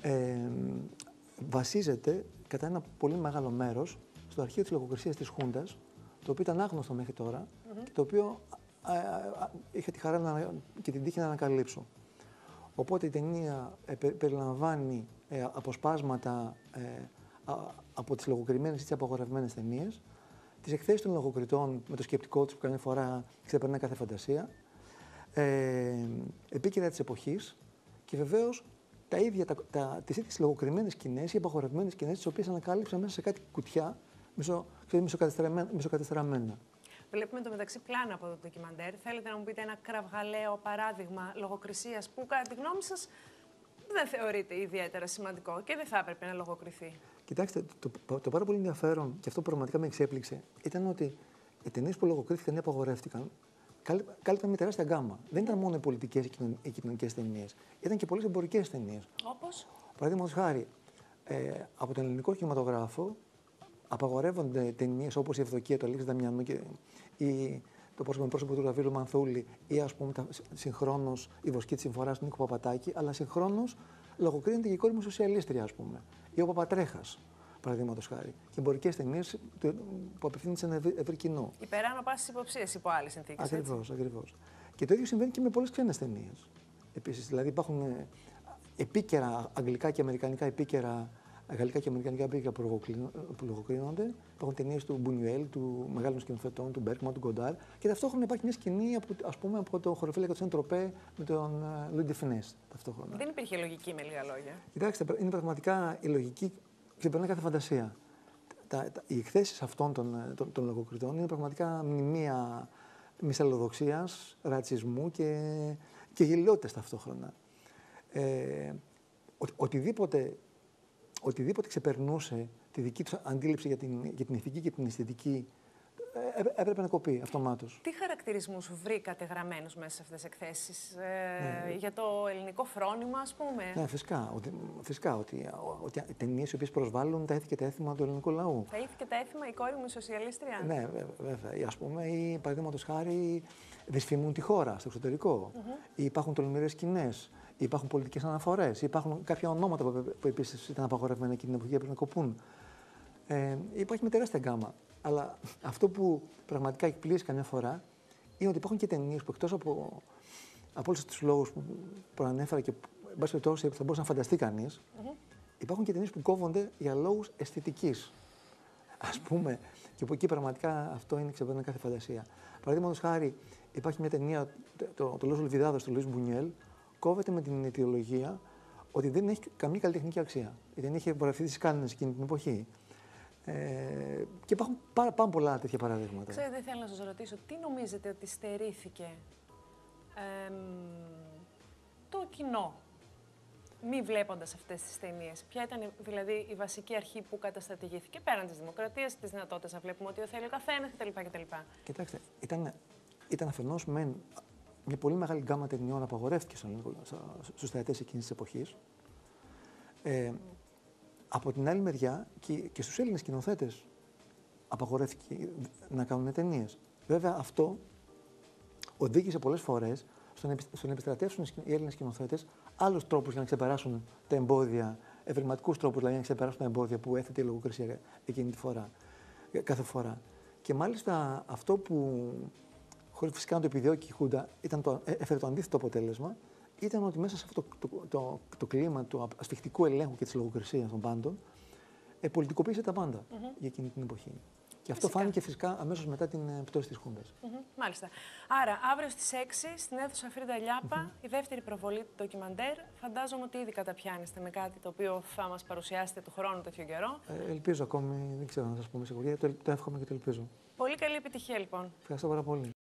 ε, βασίζεται κατά ένα πολύ μεγάλο μέρος στο αρχείο της λογοκρισίας της Χούντας, το οποίο ήταν άγνωστο μέχρι τώρα και το οποίο α, α, α, είχα τη χαρά να, και την τύχη να ανακαλύψω. Οπότε η ταινία ε, πε- περιλαμβάνει ε, αποσπάσματα ε, α- από τις λογοκριμένες ή τις απαγορευμένες ταινίες, τις εκθέσεις των λογοκριτών με το σκεπτικό τους που καμιά φορά ξεπερνά κάθε φαντασία, ε, επίκαιρα της εποχής και βεβαίως τα ίδια, τα, τα, τις ίδιες λογοκριμένες σκηνές ή απαγορευμένες σκηνές τις οποίες ανακάλυψα μέσα σε κάτι κουτιά μισο, ξέρετε, μισοκατεστραμμένα- μισοκατεστραμμένα. Βλέπουμε το μεταξύ πλάνα από το ντοκιμαντέρ. Θέλετε να μου πείτε ένα κραυγαλαίο παράδειγμα λογοκρισίας που, κατά τη γνώμη σας, δεν θεωρείται ιδιαίτερα σημαντικό και δεν θα έπρεπε να λογοκριθεί; Κοιτάξτε, το, το, το πάρα πολύ ενδιαφέρον και αυτό που πραγματικά με εξέπληξε ήταν ότι οι ταινίες που λογοκρίθηκαν ή απαγορεύτηκαν κάλυ- κάλυπταν με τεράστια γκάμα. Δεν ήταν μόνο οι πολιτικές ή κοινωνικές ταινίες, ήταν και πολλές εμπορικές ταινίες. Όπως... Παραδείγματος χάρη, ε, από τον ελληνικό κινηματογράφο απαγορεύονται ταινίες όπως η Ευδοκία του Αλέξη Δαμιανού και, ή το πρόσωπο με πρόσωπο του Γαβρίλου Μανθούλη ή ας πούμε συγχρόνως η Βοσκή της Συμφορά του Νίκο Παπατάκη, αλλά συγχρόνως λογοκρίνεται και η κόρη μου σοσιαλίστρια, ας πούμε, ή ο Παπατρέχας, παραδείγματος χάρη. Και εμπορικές ταινίες που απευθύνονται σε ένα ευρύ, ευρύ κοινό. Υπεράνω πάσης υποψία υπό άλλε συνθήκες. Ακριβώς, ακριβώς. Και το ίδιο συμβαίνει και με πολλές ξένες ταινίες. Επίσης, δηλαδή υπάρχουν ε, επίκαιρα αγγλικά και αμερικανικά επίκαιρα, γαλλικά και αμερικανικά επίκαιρα που λογοκρίνω- που λογοκρίνονται. Υπάρχουν ταινίες του Μπουνιουέλ, του μεγάλων σκηνοθετών, του Μπέρκμαν, του Γκοντάρ. Και ταυτόχρονα υπάρχει μια σκηνή από, ας πούμε, από το χωροφύλακα του Σεντροπέ με τον Λουίντι Φινές ταυτόχρονα. Δεν υπήρχε λογική με λίγα λόγια. Κοιτάξτε, είναι πραγματικά η λογική ξεπερνά κάθε φαντασία. Τα, τα, οι εκθέσεις αυτών των, ε, των, των λογοκριτών είναι πραγματικά μνημεία μυσαλλοδοξίας, ρατσισμού και, και γελιότητας ταυτόχρονα. Ε, ο, οτιδήποτε, οτιδήποτε ξεπερνούσε τη δική τους αντίληψη για την, για την ηθική και την αισθητική ε, έ- έπρεπε να κοπεί αυτομάτως. Τι χαρακτηρισμούς βρήκατε γραμμένους μέσα σε αυτές τις εκθέσεις ε, Ναι. για το ελληνικό φρόνημα, ας πούμε; Ναι, φυσικά. Ότι, φυσικά ότι, ότι οι ταινίες οι οποίες προσβάλλουν τα ήθη και τα έθιμα του ελληνικού λαού. Θα ήθελε και τα έθιμα η κόρη μου η σοσιαλίστρια. Ναι, βέ- βέβαια. Ή, ας πούμε, ή παραδείγματος χάρη δυσφημούν τη χώρα στο εξωτερικό. Ή υπάρχουν τολμηρές σκηνές. Υπάρχουν πολιτικές αναφορές. Υπάρχουν κάποια ονόματα που, που επίσης ήταν απαγορευμένα εκείνη την εποχή και έπρεπε να κοπούν. Ε, υπάρχει με τεράστια γκάμα. Αλλά αυτό που πραγματικά εκπλήσει καμιά φορά είναι ότι υπάρχουν και ταινίες που εκτός από, από όλους τους λόγους που προανέφερα και που, εν πάση περιπτώσει, θα μπορούσε να φανταστεί κανείς, υπάρχουν και ταινίες που κόβονται για λόγους αισθητικής. Α πούμε, και που εκεί πραγματικά αυτό είναι ξεπερνά κάθε φαντασία. Παραδείγματος χάρη, υπάρχει μια ταινία, το, το Λόγο Λιβιδάδο του Λουί Μπουνιέλ, κόβεται με την αιτιολογία ότι δεν έχει καμία καλλιτεχνική αξία. Η ταινία είχε εμπορευτεί στι Κάνινε εκείνη την εποχή. Ε, και υπάρχουν πάρα, πάρα πολλά τέτοια παραδείγματα. Ξέρετε, θέλω να σας ρωτήσω, τι νομίζετε ότι στερήθηκε εμ, το κοινό μη βλέποντας αυτές τις ταινίες; Ποια ήταν δηλαδή η βασική αρχή που καταστατηγήθηκε πέραν της δημοκρατίας, της δυνατότητας να βλέπουμε ό,τι θέλει ο καθένας κτλ. κτλ. Κοιτάξτε, ήταν, ήταν αφενός μεν μια πολύ μεγάλη γκάμα ταινιών απαγορεύτηκε στους θεατές εκείνης της εποχής. Ε, από την άλλη μεριά και, και στους Έλληνες σκηνοθέτες απαγορεύτηκε να κάνουν ταινίες. Βέβαια, αυτό οδήγησε πολλές φορές στο να επι- στο να επιστρατεύσουν οι σκη- οι Έλληνες σκηνοθέτες άλλους τρόπους για να ξεπεράσουν τα εμπόδια, ευρηματικούς τρόπους δηλαδή για να ξεπεράσουν τα εμπόδια που έθετε η λογοκρισία εκείνη τη φορά, ε, κάθε φορά. Και μάλιστα αυτό που, χωρίς φυσικά να το επιδιώκει η Χούντα, ήταν το, ε, έφερε το αντίθετο αποτέλεσμα, ήταν ότι μέσα σε αυτό το, το, το, το κλίμα του ασφιχτικού ελέγχου και της λογοκρισίας των πάντων, ε, πολιτικοποίησε τα πάντα για εκείνη την εποχή. Και αυτό Φυσικά. φάνηκε φυσικά αμέσως μετά την ε, πτώση της Χούντας. Μμμ, Μάλιστα. Άρα, αύριο στις 6 στην αίθουσα Φρίντα Λιάπα, η δεύτερη προβολή του ντοκιμαντέρ. Φαντάζομαι ότι ήδη καταπιάνεστε με κάτι το οποίο θα μας παρουσιάσετε του χρόνου τέτοιο καιρό. Ε, ελπίζω ακόμη, δεν ξέρω να σας πούμε σίγουρα, το, το εύχομαι και το ελπίζω. Πολύ καλή επιτυχία λοιπόν. Ευχαριστώ πάρα πολύ.